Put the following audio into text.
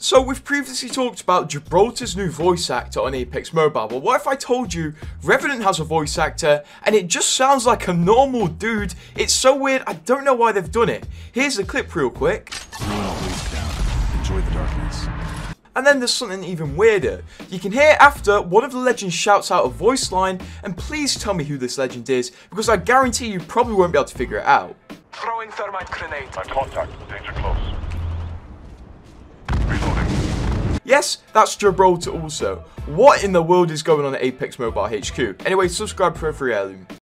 So we've previously talked about Gibraltar's new voice actor on Apex Mobile, but what if I told you Revenant has a voice actor and it just sounds like a normal dude? It's so weird, I don't know why they've done it. Here's the clip real quick. Ruin always down. Enjoy the darkness. And then there's something even weirder. You can hear after one of the legends shouts out a voice line, and please tell me who this legend is, because I guarantee you probably won't be able to figure it out. Throwing thermite grenade. On contact. Danger close. Yes, that's Gibraltar also. What in the world is going on at Apex Mobile HQ? Anyway, subscribe for every heirloom.